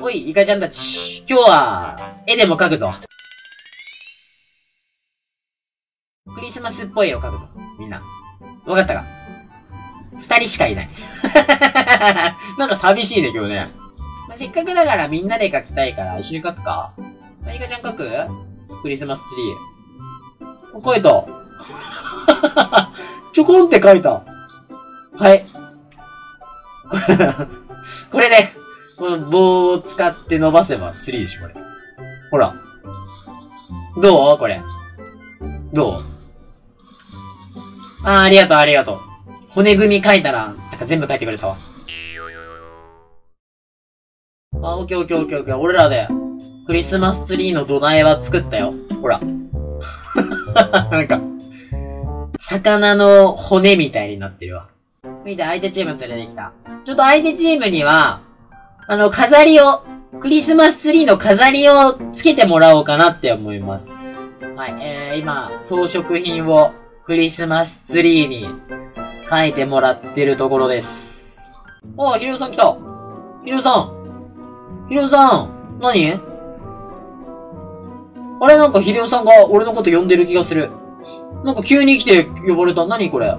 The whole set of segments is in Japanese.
おい、イカちゃんたち。今日は、絵でも描くぞ。クリスマスっぽい絵を描くぞ。みんな。わかったか？二人しかいない。なんか寂しいね、今日ね。まあ、せっかくだからみんなで描きたいから一緒に描くかまあ、イカちゃん描く？クリスマスツリー。描いた。ちょこんって描いた。はい。これこれで、この棒を使って伸ばせばツリーでしょ、これ。ほら。どう？これ。どう？あー、ありがとう、ありがとう。骨組み書いたら、なんか全部書いてくれたわ。あ、オッケーオッケーオッケーオッケー。俺らで、クリスマスツリーの土台は作ったよ。ほら。なんか、魚の骨みたいになってるわ。見て、相手チーム連れてきた。ちょっと相手チームには、あの、飾りを、クリスマスツリーの飾りをつけてもらおうかなって思います。はい、えー、今、装飾品をクリスマスツリーに書いてもらってるところです。おー、ひろさん来たひろさんひろさん何？あれなんかひろさんが俺のこと呼んでる気がする。なんか急に来て呼ばれた。何これ？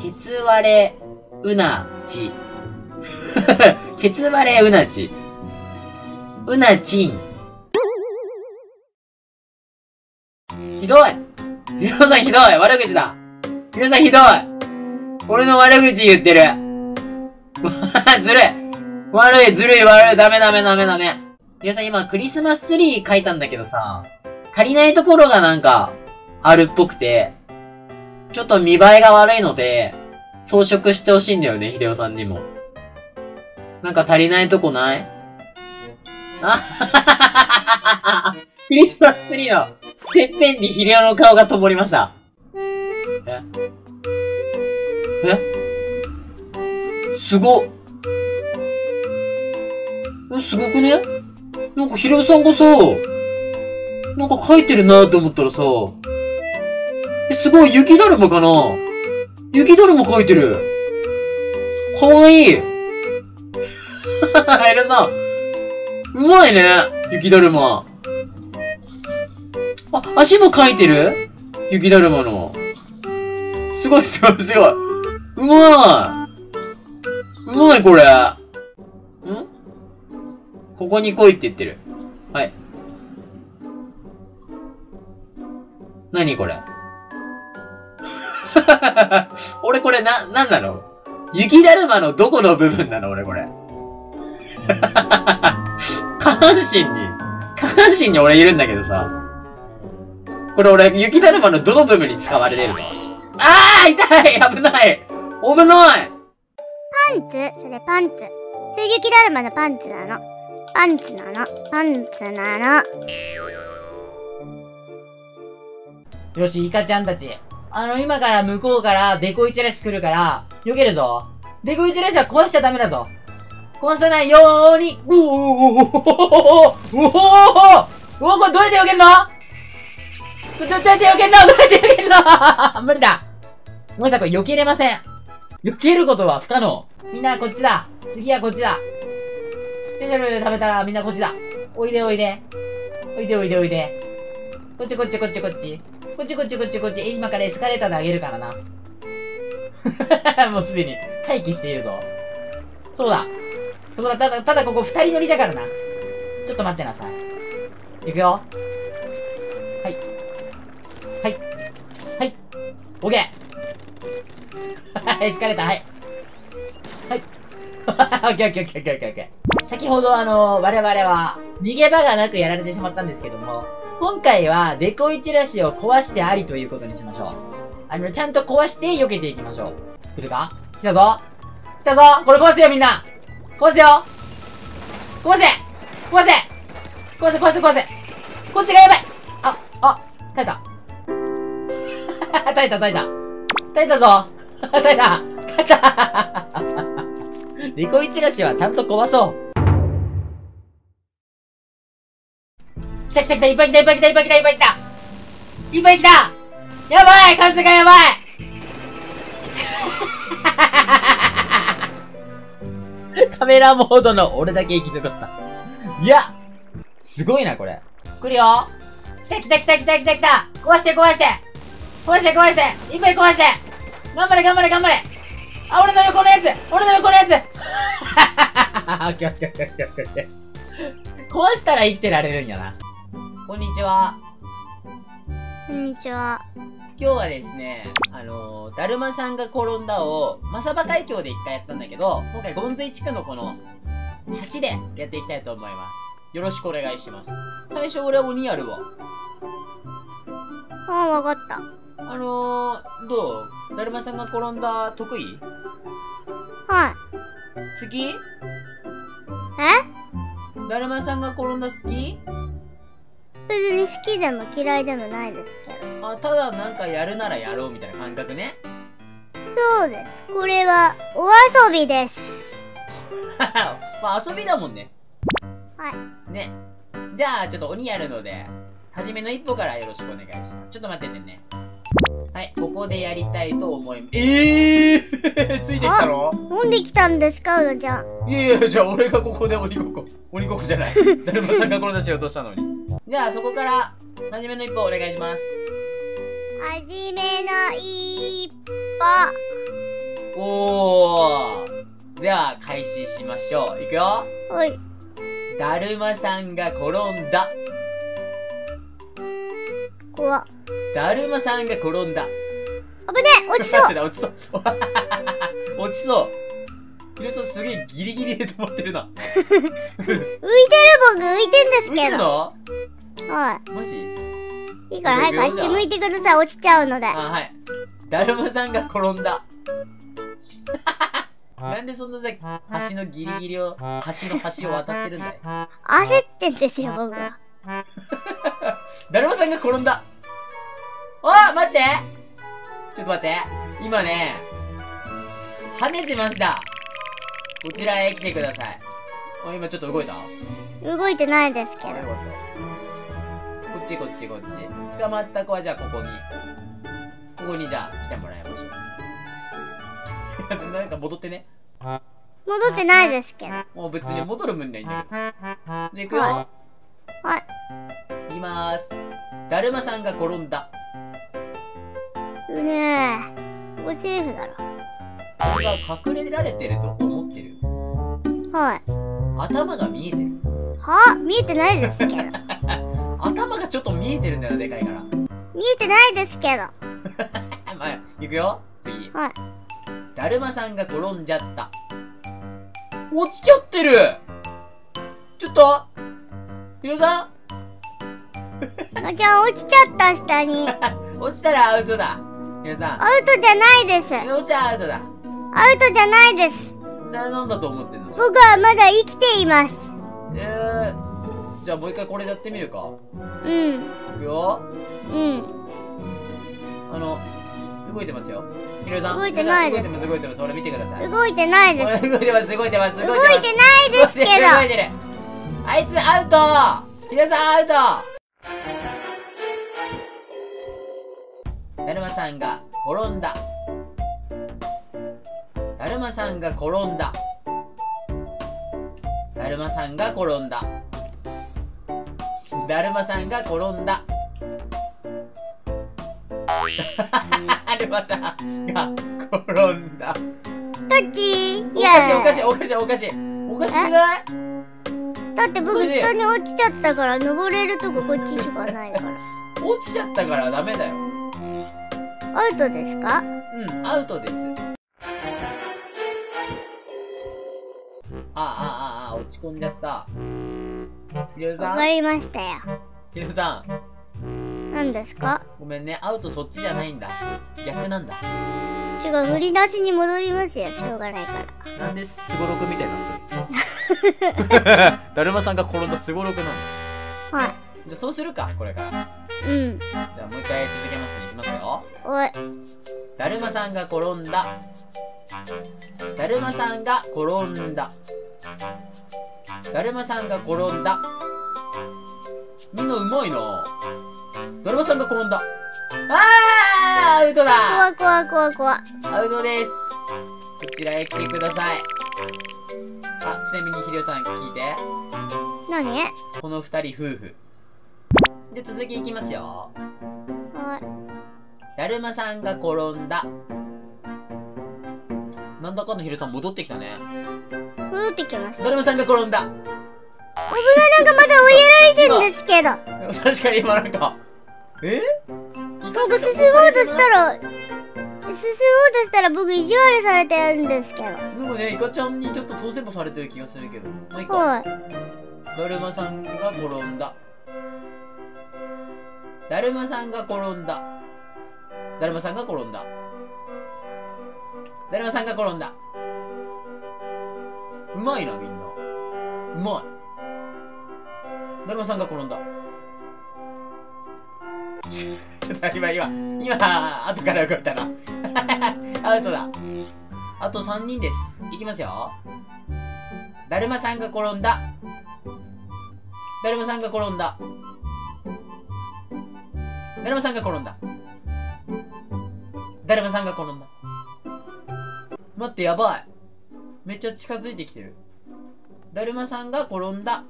ケツ割れ、うなち。ケツ割れうなち。うなちん。ひどいひろさんひどい悪口だひろさんひどい俺の悪口言ってる ずるい悪い、ずるい、悪い、ダメダメダメダメ。ひろさん今クリスマスツリー書いたんだけどさ、足りないところがなんか、あるっぽくて、ちょっと見栄えが悪いので、装飾してほしいんだよね、ひでおさんにも。なんか足りないとこない？あ クリスマスツリーのてっぺんにヒレオの顔が灯りました。え？え？すご。え、すごくね？なんかヒレオさんがさ、なんか書いてるなって思ったらさ、え、すごい、雪だるまかな？雪だるま書いてる。かわいい。エルさん。うまいね。雪だるま。あ、足も描いてる？雪だるまの。すごいすごいすごい。うまいうまいこれ。ん？ここに来いって言ってる。はい。何これ？俺これな、なんなの？雪だるまのどこの部分なの？俺これ。下半身に、下半身に俺いるんだけどさ。これ俺、雪だるまのどの部分に使われてるの？あー痛い危ない危ないパンツそれパンツ。それ雪だるまのパンツなの。パンツなの。パンツなの。よし、イカちゃんたち。あの、今から向こうからデコイチラシ来るから、避けるぞ。デコイチラシは壊しちゃダメだぞ。壊さないように、うおーおーおーおーおおおこれどうやって避けんのどうやって避けんのどうやって避けんの無理だ。ごめんなさい、これ避けれません。避けることは不可能。みんなこっちだ。次はこっちだ。スペシャル食べたらみんなこっちだ。おいでおいで。おいでおいでおいで。こっちこっちこっちこっち。こっちこっちこっちこっち。今からエスカレーターであげるからな。もうすでに待機しているぞ。そうだ。そこだ、ただ、ただここ二人乗りだからな。ちょっと待ってなさい。いくよ。はい。はい。はい。オッケーエスカレーター、はい。はい。オッケーオッケーオッケーオッケーオッケー。先ほどあの、我々は、逃げ場がなくやられてしまったんですけども、今回はデコイチラシを壊してありということにしましょう。あの、ちゃんと壊して避けていきましょう。来るか？来たぞ来たぞこれ壊すよみんな壊すよ。壊せ。壊せ。壊せ壊せ壊せ。こっちがやばい。あ、あ、耐えた。耐えた耐えた。耐えたぞ。耐えた。耐えた。デコイチラシはちゃんと壊そう。来た来た来た。いっぱい来たいっぱい来たいっぱい来たいっぱい来た。いっぱい来た。やばい。数がやばい。カメラモードの俺だけ生き残った。いやすごいな、これ。来るよ。来た来た来た来た来た来た。壊して壊して。壊して壊して。いっぱい壊して。頑張れ頑張れ頑張れ。あ、俺の横のやつ。俺の横のやつ。壊したら生きてられるんやな。こんにちは。こんにちは。今日はですね、あのー、だるまさんが転んだを、マサバ海峡で一回やったんだけど、今回ゴンズイ地区のこの、橋でやっていきたいと思います。よろしくお願いします。最初俺は鬼やるわ。あ、わかった。あのー、どう？だるまさんが転んだ得意？はい。好き？え？だるまさんが転んだ好き？別に好きでも嫌いでもないですけど。あ、ただなんかやるならやろうみたいな感覚ね。そうです。これは、お遊びです。まあ遊びだもんね。はい。ね。じゃあ、ちょっと鬼やるので、初めの一歩からよろしくお願いします。ちょっと待っててね。はい、ここでやりたいと思います。ええー、ついてきたの？なんで来たんですか、うのちゃん。いやいや、じゃあ俺がここで鬼ごっこ。鬼ごっこじゃない。だるまさんが転んだしようとしたのに。じゃあ、そこから、初めの一歩お願いします。はじめの一おー。では、開始しましょう。いくよ。歩。はい。だるまさんが転んだ。怖っ。だるまさんが転んだ。危ねえ落ちそう落ちそう。落ちそう。ヒロさんすげえギリギリで止まってるな。浮いてる僕浮いてんです浮いてけど。んの？はマジ？い。いいから早くあっち向いてください。落ちちゃうので。あ、はい。だるまさんが転んだ。なんでそんなさ、橋のギリギリを、橋の橋を渡ってるんだい？焦ってんですよ、僕は。だるまさんが転んだ。あ待ってちょっと待って。今ね、跳ねてました。こちらへ来てください。あ、今ちょっと動いた？動いてないですけど。こっちこっちこっち。捕まった子はじゃあここに。ここにじゃあ来てもらいましょう。なんか戻ってね。戻ってないですけど。もう別に戻る分にはいいんだけど。じゃあ行くよ。ははい。まーす。だるまさんが転んだ。うねえ。ここセーフだろ。俺が隠れられてると思ってる。はい。頭が見えてる。は見えてないですけど。頭がちょっと見えてるんだよ、でかいから。見えてないですけど。まあ、行くよ。次。はい。だるまさんが転んじゃった。落ちちゃってるちょっとひろさあちゃん落ちちゃった下に。落ちたらアウトだ。ひろさん。ウトじゃないです。アウ落ちたらアウトだ。トじゃないです。な、なんだと思ってんの？僕はまだ生きています。えー、じゃあもう一回これやってみるか。うん。いくよ。うん。あの、動いてますよ。ひろさん。動いてないです動いてます、動いてます。ほら見てください。動いてないです。動いてます、動いてます、動いてないですけど。動いてる動いてるあいつアウトひろさんアウトだるまさんが転んだ。だるまさんが転んだ。だるまさんが転んだ。だるまさんが転んだ。だるまさんが転んだ。どっちいおやかしいおかしいおかしいおかしい。おかしくない？だって僕下に落ちちゃったから登れるとここっちしかないから。落ちちゃったからダメだよ。アウトですか？うん、アウトです。ああ、ああ、ああ、落ち込んじゃった。ひろさん？わかりましたよ。ひろさん、何ですか？ごめんね、アウトそっちじゃないんだ。逆なんだ。違う、振り出しに戻りますよ。しょうがないから。なんですごろくみたいにな だるまさんが転んだすごろくなの。はじゃあそうするか、これから。い。うん。じゃあもう一回続けますね。いきますよ。おい。だるまさんが転んだ。だるまさんが転んだ。だるまさんが転んだ。みんなうまいなだるまさんが転んだ。あーアウトだ怖怖怖怖。アウトです。こちらへ来てください。あ、ちなみにひろさん聞いて。何？この二人夫婦。で、続きいきますよ。はい。だるまさんが転んだ。なんだかんだひろさん戻ってきたね。戻ってきました。だるまさんが転んだ。危ない、なんかまだ追いやられてんですけど。確かに今なんか、え？なんか進もうとしたら、進もうとしたら僕意地悪されてるんですけど。なんかね、イカちゃんにちょっと当選もされてる気がするけど。まあ、いいか。はい。だるまさんが転んだ。だるまさんが転んだ。だるまさんが転んだ。だるまさんが転んだ。うまいな、みんな。うまい。だるまさんが転んだ。ちょっと今、今、今、後から動いたな。アウトだ。あと3人です。いきますよ。だるまさんが転んだ。だるまさんが転んだ。だるまさんが転んだ。だるまさんが転んだ。待って、やばい。めっちゃ近づいてきてる。だるまさんが転んだ。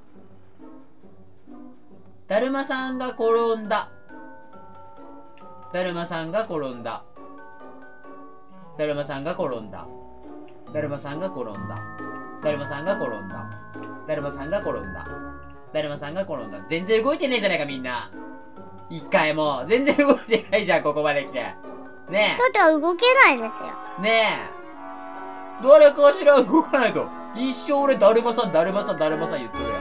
だるまさんが転んだ。だるまさんが転んだ。だるまさんが転んだ。だるまさんが転んだ。だるまさんが転んだ。だるまさんが転んだ。だるまさんが転んだ。全然動いてねえじゃねえか、みんな。一回も。全然動いてないじゃん、ここまで来て。ねだっては動けないですよ。え。ねえ。誰かしら動かないと。一生俺、だるまさん、だるまさん、だるまさん言っとるやん。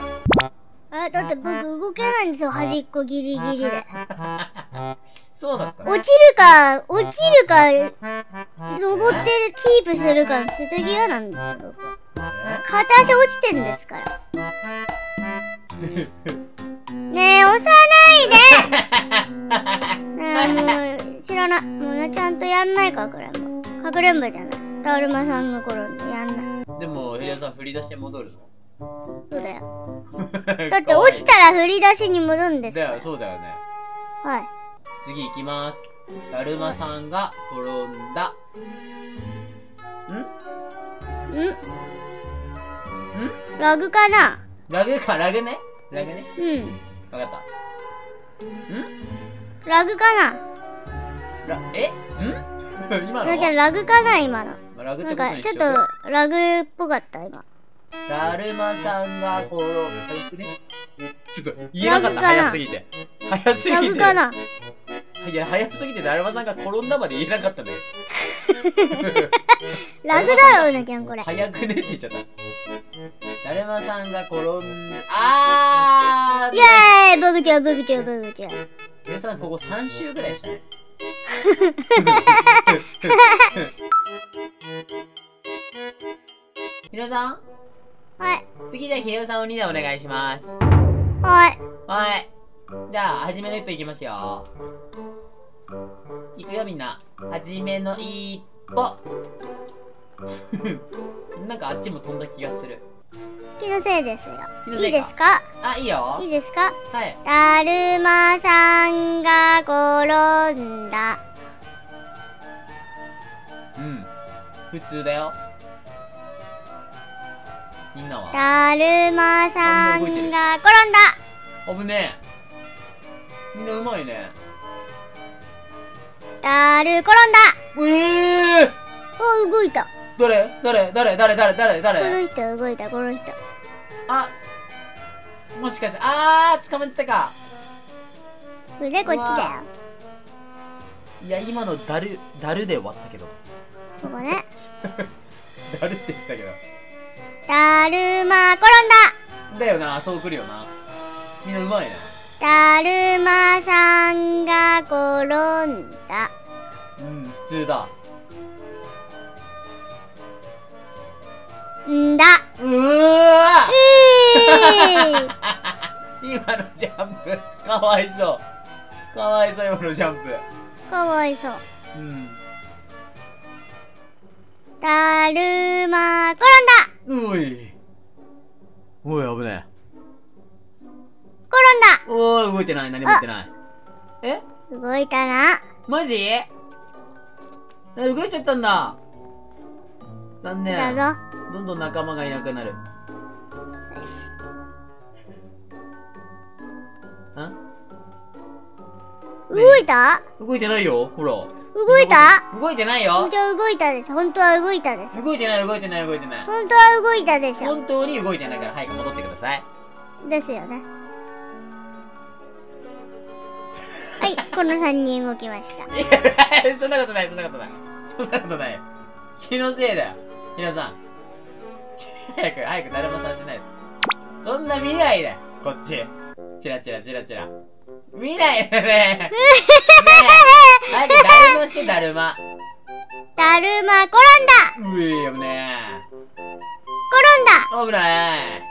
え、だって僕動けないんですよ、端っこギリギリで。そうだった。落ちるか、落ちるか、登ってる、キープするか、瀬戸際なんですよ、僕は。片足落ちてんですから。ねえ、押さないでねえ、も う、知らない。もうね、ちゃんとやんないかくれんぼ。かくれんぼじゃない。だるまさんが転んでやんない。でも、ヒデさん振り出して戻るの？そうだよ。だって落ちたら振り出しに戻るんですから。だよ、そうだよね。はい。次行きます。だるまさんが転んだ。ん？ん？ん？ラグかな？ラグか、ラグねラグねうん。わかった。ラグかな？ラ、え？ん？今の？なちゃん、ラグかな今の。まあラグっなんか、ちょっと、ラグっぽかった、今。だるまさんが転んだ。ねちょっと言えなかった、早すぎて。早すぎて。ラグかな？いや、早すぎてだるまさんが転んだまで言えなかったね。ラグだろ、うなちゃん、これ。早くねって言っちゃった。だるまさんが転んだ。あーイェーイブグチョウ、ブグチョウ、ブグチョウ。皆さん、ここ3周ぐらいしたね。ひろさん？はい。次じゃあひろさん鬼でお願いします。はい。はい。じゃあ、はじめの一歩いきますよ。いくよみんな。はじめの一歩。なんかあっちも飛んだ気がする。気のせいですよ。いかいいですか？あ、いいよ。いいですか？はい。だるまさんが転んだ。うん。普通だよ。みんなは？だるまさんが転んだ。危ねえ。みんなうまいね。だる転んだ。ええー、お、動いた。誰？誰？誰？誰？誰？誰？こ誰の人動いた、この人。あもしかして、あー、捕まっちゃったか。腕こっちだよ。いや、今のダル、ダルで終わったけど。ここね。ダルって言ってたけど。だるま転んだよな、そう来るよな。みんなうまいね。だ。だるまさんが転んだ。うん、普通だ。んだ。うーえー 今のジャンプ、かわいそう。かわいそう、今のジャンプ。かわいそう。うん。だるま転んだ。うい。おい、危ね転んえ。おい、動いてない、何も言ってない。え？だ。動いたな。マジ？え、動いちゃったんだ。残念。だぞ。どんどん仲間がいなくなる。動いた？動いてないよ、ほら。動いた？動いてないよ。本当は動いたでしょ。本当は動いたでしょ。動いてない、動いてない、動いてない。本当は動いたでしょ。本当に動いてないから、早く戻ってください。ですよね。はい、この3人動きました。いや、そんなことない、そんなことない。そんなことない。気のせいだよ。皆さん。早く、早く、だるまさんしないで。そんな見ないで。こっち。チラチラチラチラ。見ないでね。ねえ。早く、だるまして、だるま。だるま転んだうえ、危ね転んだえ。危ない。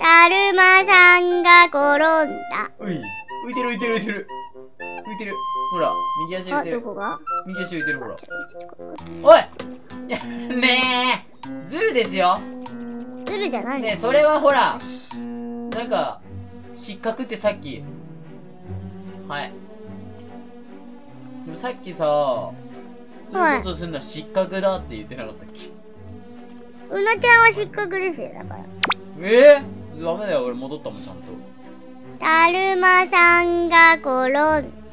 だるまさんが転んだ。うい。浮いてる浮いてる浮いてる。浮いてる。ほら、右足浮いあ、てる。どこが？右足浮いてる、ほら。おい ねえずるですよずるじゃないねえ、それはほら、なんか、失格ってさっき。はい。でもさっきさ、そういうことするのは失格だって言ってなかったっけ？うなちゃんは失格ですよ、だから。え？えダメだよ、俺戻ったもん、ちゃんと。だるまさんが転ん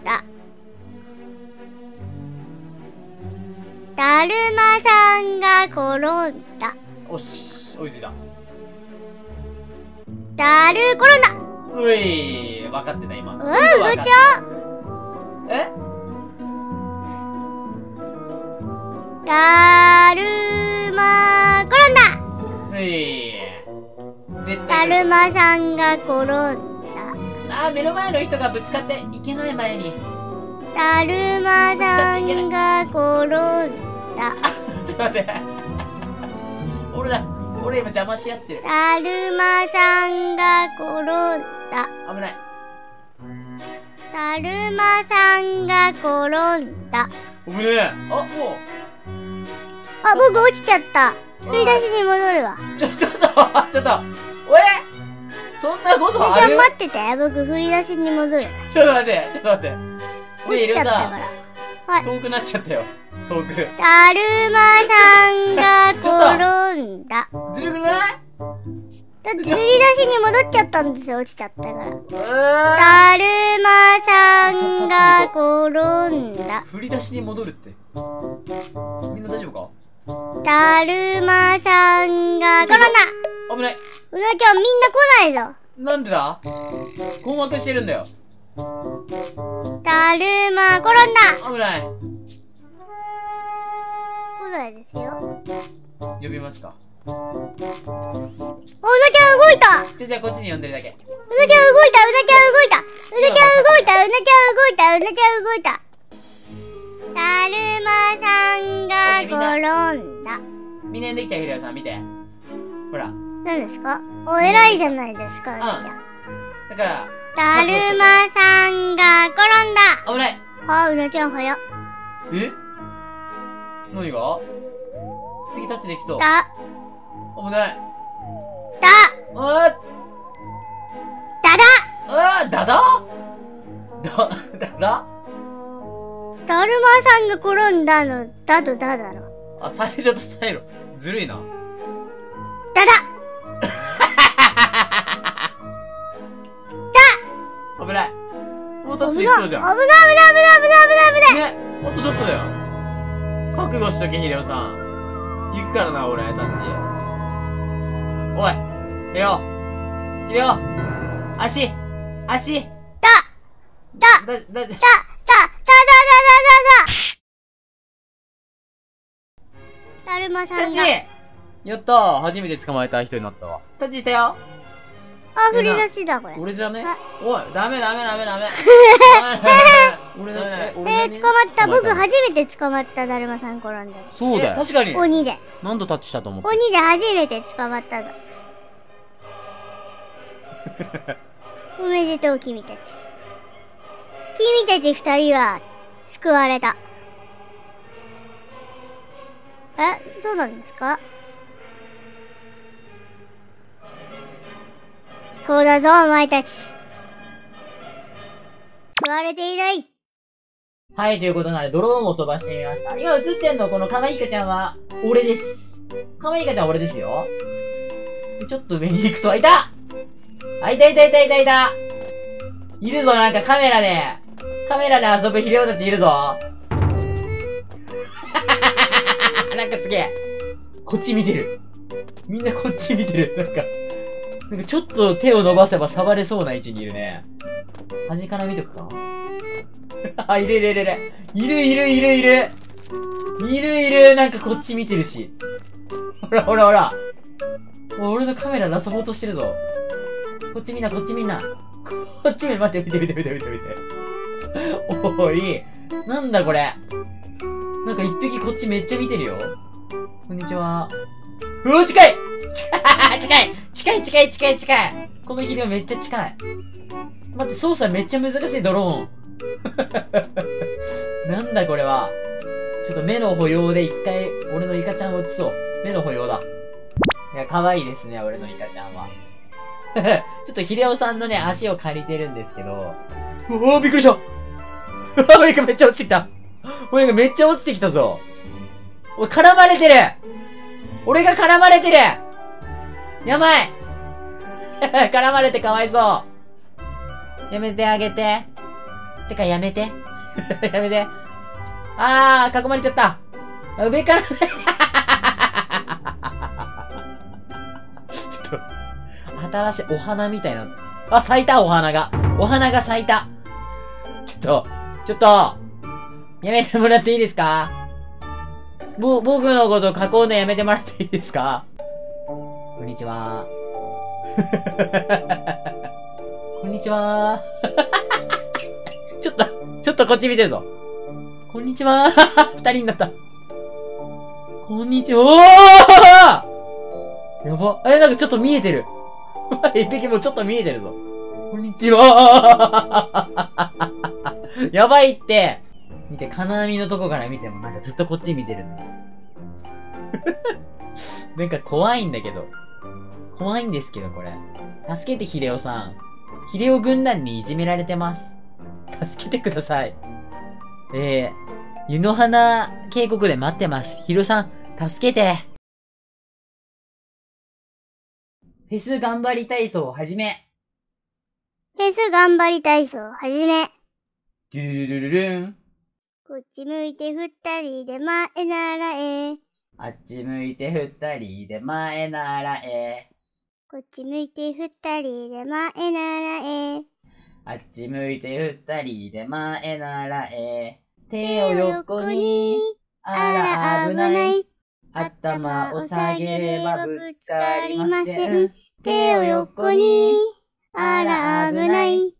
だ。だるまさんが転んだ。おし、追いついた。だる転んだうい、分かってた、今。うわ、うなちゃんえ？だるま転んだうい。絶だ対。るまさんが転んだ。あー、目の前の人がぶつかっていけない前に。だるまさんが転んだ。ちょっと待って。俺ら、俺今邪魔し合ってる。だるまさんが転んだ。危ない。だるまさんが転んだ。危ねえ。あ、もあ、僕落ちちゃった。振り出しに戻るわ。う、ちょ、ちょっと、ちょっと、俺そんなことじゃあある待ってて。僕振り出しに戻る。ちょっと待って、ちょっと待って。落ちちゃったかねら。え、遠くなっちゃったよ。遠く。だるまさんが 転んだ。ずるくない？だって振り出しに戻っちゃったんですよ。落ちちゃったから。だるまさんが転んだ。振り出しに戻るって。みんな大丈夫か？だるまさんが転んだ。危ない。うなちゃんみんな来ないぞ。なんでだ？困惑してるんだよ。だるま転んだ。危ない。来ないですよ。呼びますか？おうなちゃん動いたじゃ、あこっちに呼んでるだけ。うなちゃん動いたうなちゃん動いたうなちゃん動いたうなちゃん動いたうなちゃん動いただるまさんが転んだ。みんなできたよ、ひろさん、見て。ほら。何ですか？お偉いじゃないですか、うん。だから、だるまさんが転んだ危ない。あ、うなちゃん早っ。え何が次タッチできそう。だ、危ない。だ、あーだだあーだだだ、だだだるまさんが転んだの、だとだだろ。あ、最初と最後。ずるいな。だだ危ない危ない危ない危ないできそうじゃん。危ない危ないね、あとちょっとだよ。覚悟しとけ、ヒレオさん。行くからな、俺、タッチ。おい、ヒレオ。ヒレオ。足、足。だだだ、だ、だ、だ、だ、だ、だ、だ、だ、だ。だるまさんが。やったー初めて捕まえた人になったわ。タッチしたよあ、振り出しだ、これ。俺じゃね？あおい、ダメダメダメダメ。俺だね。えー、捕まった。僕初めて捕まっただるまさん転んだ。そうだよ。確かに。鬼で。何度タッチしたと思った鬼で初めて捕まったの。おめでとう、君たち。君たち二人は、救われた。え、そうなんですか？そうだぞ、お前たち。救われていない。はい、ということなので、ドローンを飛ばしてみました。今映ってんの、このかまいかちゃんは、俺です。かまいかちゃん俺ですよ。ちょっと上に行くと、あ、いたあ、いたいたいたいたいたいるぞ、なんかカメラで。カメラで遊ぶヒレオたちいるぞ。なんかすげえ。こっち見てる。みんなこっち見てる。なんか、なんかちょっと手を伸ばせば触れそうな位置にいるね。端から見とくかあ、いるいるいるいる。いるいるいるいる。いるいる。なんかこっち見てるし。ほらほらほら。俺のカメラ遊ぼうとしてるぞ。こっちみんな、こっちみんな。こっち見る、待って、見て見て見て見て見て。おい、なんだこれ。なんか一匹こっちめっちゃ見てるよ。こんにちは。うわ、近い近い近い近い近い近い近いこのヒレはめっちゃ近い。待って、操作めっちゃ難しい、ドローン。なんだこれは。ちょっと目の保養で一回、俺のイカちゃんを映そう。目の保養だ。いや、可愛いですね、俺のイカちゃんは。ちょっとヒレオさんのね、足を借りてるんですけど。うわびっくりした うわめっちゃ落ちてきた俺めっちゃ落ちてきたぞ俺絡まれてる俺が絡まれてるやばい 絡まれてかわいそうやめてあげて。てかやめて。やめて。あー、囲まれちゃった。上から ちょっと、新しいお花みたいな。あ、咲いた、お花が。お花が咲いた。ちょっと、ちょっと、やめてもらっていいですか？ぼ、僕のこと囲んでやめてもらっていいですか？にちは。こんにちは。ちょっと、ちょっとこっち見てるぞ。こんにちは。二人になった。こんにちは。やば。え、なんかちょっと見えてる。一匹もちょっと見えてるぞ。こんにちは。やばいって。見て、金網のとこから見てもなんかずっとこっち見てるんだ。なんか怖いんだけど。怖いんですけど、これ。助けて、ヒレオさん。ヒレオ軍団にいじめられてます。助けてください。えー、湯の花渓谷で待ってます。ヒロさん、助けて。フェス頑張り体操はじめ。フェス頑張り体操はじめ。ドゥルルルルン。こっち向いて二人で前ならえ。あっち向いて二人で前ならえ。こっち向いて二人で前ならえ。あっち向いて二人で前ならえ。手を横に。あら危ない。頭を下げればぶつかりません。手を横に。あら危ない。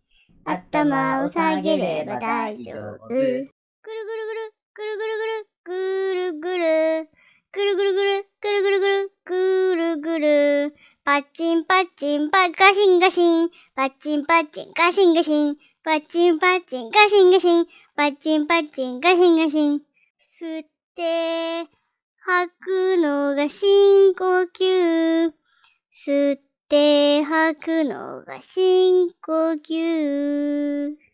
頭を下げれば大丈夫。ぐるぐるぐる、ぐるぐるぐる、ぐるぐる。ぐるぐるぐる、ぐるぐるぐる、ぐるぐる。パッチンパッチンパッガシンガシン。パッチンパッチンガシンガシン。パッチンパッチンガシンガシン。パッチンパッチンガシンガシン。吸って、吐くのが深呼吸。吸って吐くのが深呼吸。